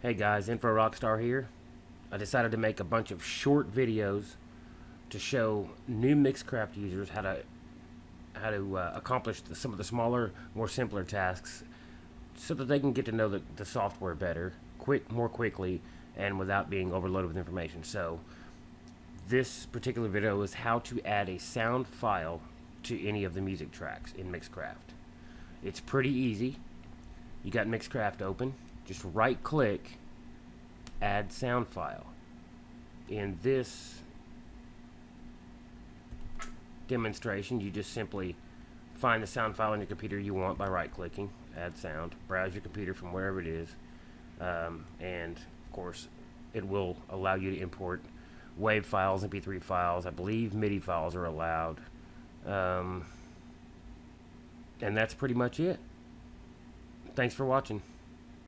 Hey guys, Info Rockstar here. I decided to make a bunch of short videos to show new Mixcraft users how to how to uh, accomplish some of the smaller, more simpler tasks, so that they can get to know the, the software better, quick, more quickly, and without being overloaded with information. So, this particular video is how to add a sound file to any of the music tracks in Mixcraft. It's pretty easy. You got Mixcraft open just right click add sound file. In this demonstration you just simply find the sound file on your computer you want by right clicking add sound browse your computer from wherever it is um, and of course it will allow you to import wave files mp3 files. I believe midi files are allowed. Um, and that's pretty much it. Thanks for watching